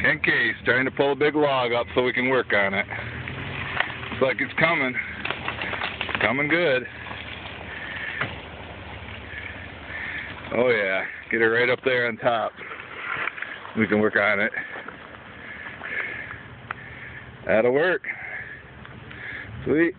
Ken Case trying to pull a big log up so we can work on it. Looks like it's coming. It's coming good. Oh yeah, get it right up there on top. We can work on it. That'll work. Sweet.